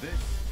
This